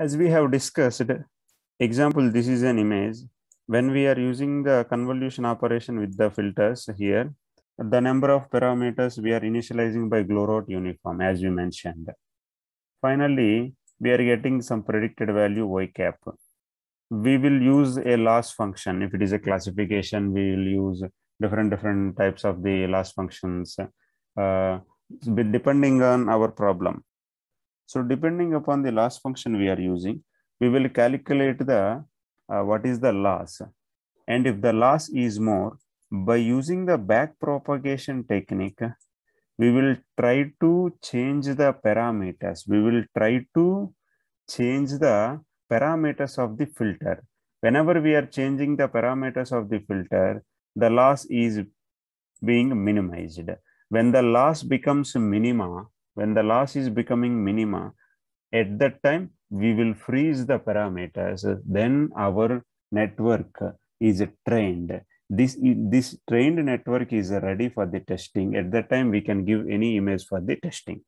As we have discussed, example, this is an image. When we are using the convolution operation with the filters here, the number of parameters we are initializing by Glorot uniform, as we mentioned. Finally, we are getting some predicted value y cap. We will use a loss function. If it is a classification, we will use different different types of the loss functions uh, depending on our problem. So depending upon the loss function we are using, we will calculate the uh, what is the loss. And if the loss is more, by using the back propagation technique, we will try to change the parameters. We will try to change the parameters of the filter. Whenever we are changing the parameters of the filter, the loss is being minimized. When the loss becomes minima, when the loss is becoming minima, at that time, we will freeze the parameters. Then our network is trained. This, this trained network is ready for the testing. At that time, we can give any image for the testing.